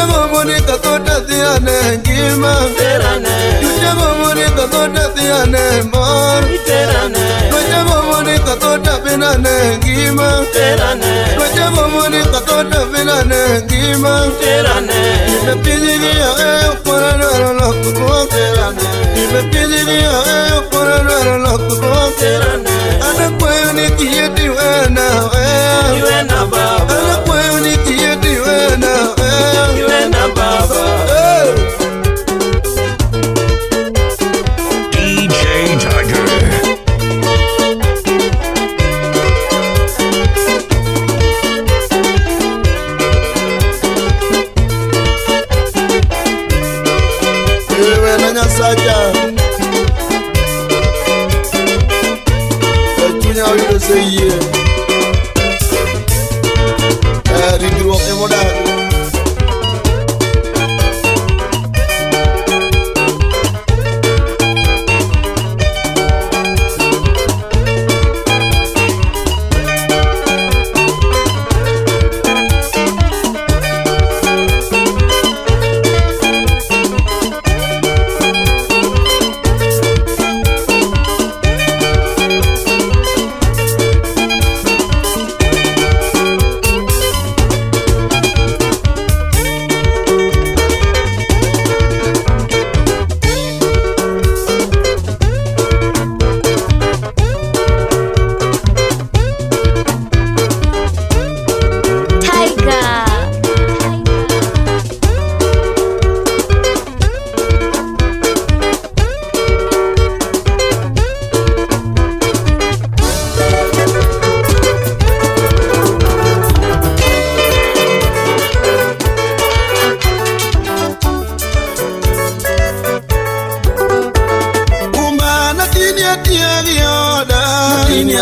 tutemomoneka zotaziane ngima tutemomoneka zotaziane mbor twecemomoneka zotavinane ngima twecemomoneka zotavinane ngima imepinyigiya eyokoranara lakuzwa imepinyigiya eyokoranara lakuzwa anekweyo nikiyetiwenawe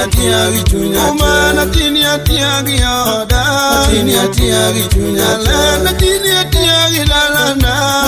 atia vichunya Oma na tini atia gioda Atini atia vichunya Lala na tini atia gilala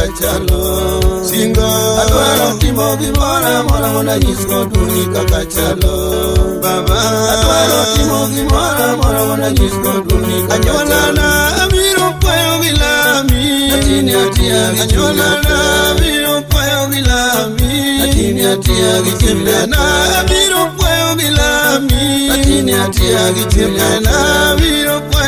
kakachalo singa adwaro timo gimora mora mondo anyisgo duni kakachalo baba adwaro timo gimora mora mondo anyisgo duni anyuolana abiro kwayo gi atini atia anyuolana abiro kwayo gi atini atia gi chimbena abiro kwayo gi atini atia gi chimbena abiro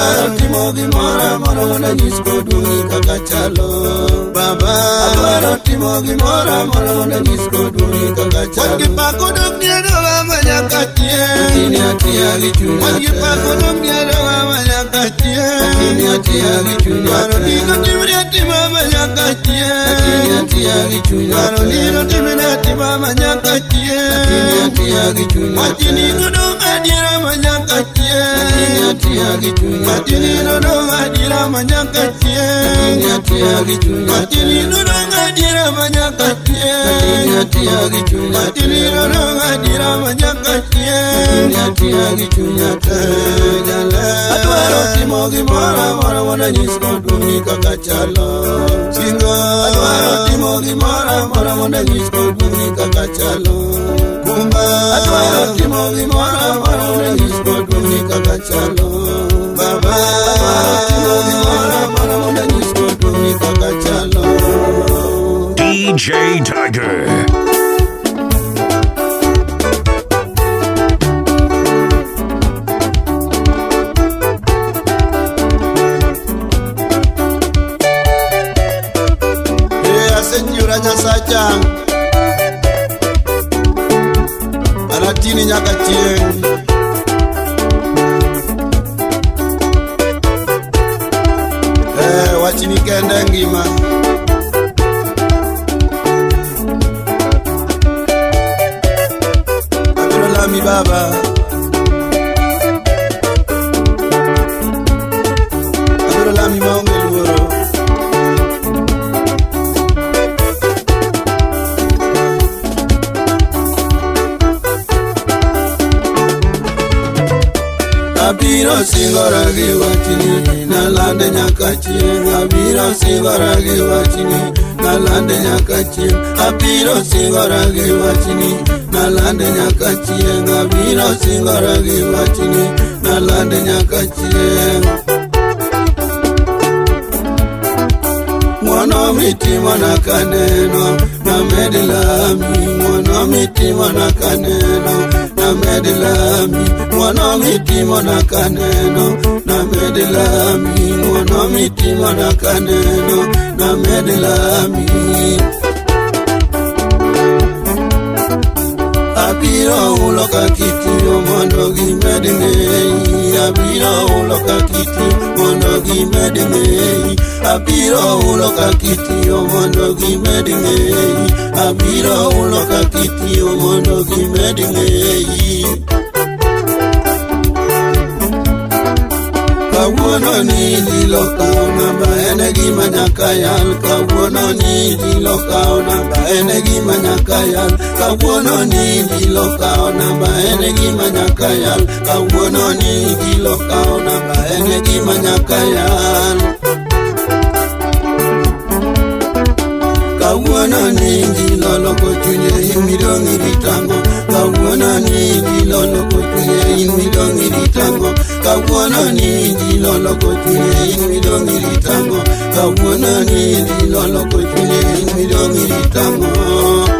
Baba, timo gimora moro na nyisko duni kaka chalo. Baba, abaro timo gimora moro na nyisko duni kaka chalo. Wan gi pako dok ni adowa manya katie. Kini atia gi chunya. Wan gi pako dok ni adowa manya katie. Kini atia gi Waro tiko timri atima manya manyakatie karolino timine tima manyakatie matinino adiera manyakatie matinino adiera manyakatie matinino adiera manyakatie matinino adiera manyakatie adwaro timo gimoro amora mondo anyis kod kaka chalo chinga atwaro timoni mora mora wona nyisko buri kaka chalo kumba atwaro timoni mora mora wona nyisko buri kaka chalo baba timoni mora mora wona nyisko buri kaka chalo DJ Tiger tini nyaka chieng' eh, wachini kende ngima abiro lami baba abiro singora gi wachni nalande nyaka chieng abiro singora gi wachni nalande nyaka chieng abiro singora gi wachni nalande nyaka chieng abiro singora gi wachni nalande nyaka chieng mwana mitimona kaneno named lami mwana mitimona kaneno Ahmed Lami, mwana mitima na kaneno. Na Ahmed Lami, mwana mitima na kaneno. Na Ahmed Lami. Abiro uloka kiti, omondo gimedine. Abiro uloka kiti, mondo gimed ng'eyi abiro ulo ka kitiyo mondo gimed ng'eyi abiro ulo ka kitiyo mondo gimed ng'eyi kawuono ni lilo kawo namba en gima nyaka yal kawuono ni lilo kawo namba en gima nyaka yal kawuono ni gilo kao namba ene gima nyaka yal kawuono ni gilo kao namba ene gima nyaka yal kawuono ni gilo loko chunye imidong iritango kawuono ni gilo loko chunye imidong iritango kawuono ni gilo loko chunye imidong iritango kawuono ni gilo loko chunye imidong iritango kawuono ni gilo loko chunye imidong iritango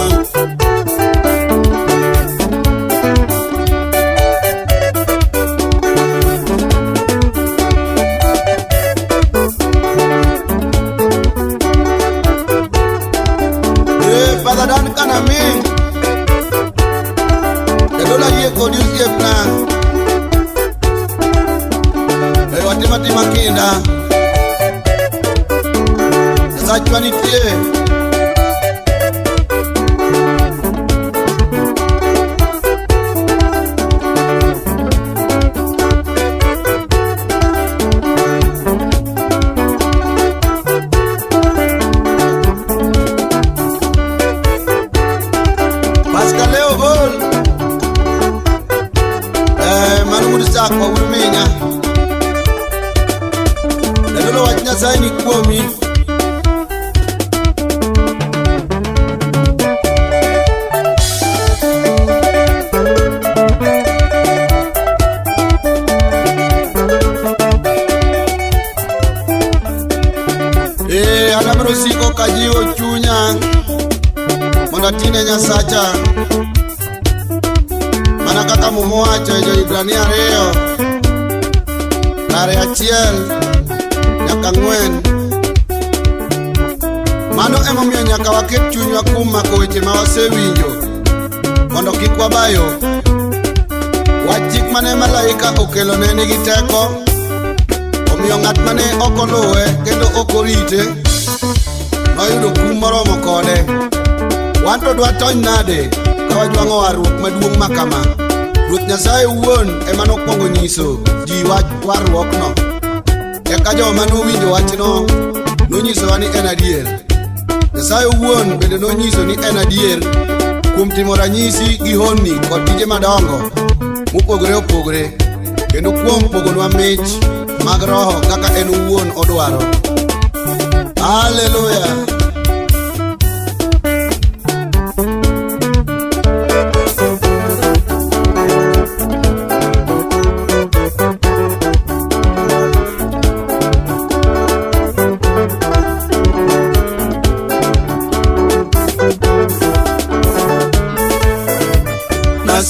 China. teko omiyo ng'at mane ok oluwe kendo ok orite noyudo kum moromo kode wan to dwa tony nade ka wajwang'o warruok maduong' ma kama ruoth nyasaye wuon ema nokwongo nyiso ji wach warruokno eka joma nowinjo wachno nonyisowa ni en adier nyasaye wuon bende nonyiso ni en adier kuom timo ranyisi gi honni kod tije madongo mopogore opogore kendo kuom pogonwa mich mag roho kaka en wuon odwaro. Haleluya!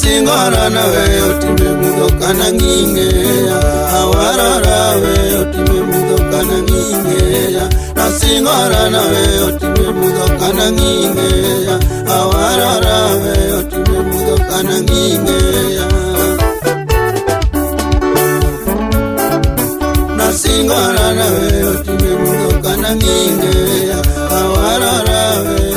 Singora na weyo timi mudhokana ngingeya awararawe otime mudhokana ngingeya nasingoranawe otime mudhokana ngingeya awararawe otime mudhokana ngingeya nasingoranawe otime mudhokana ngingeya awararawe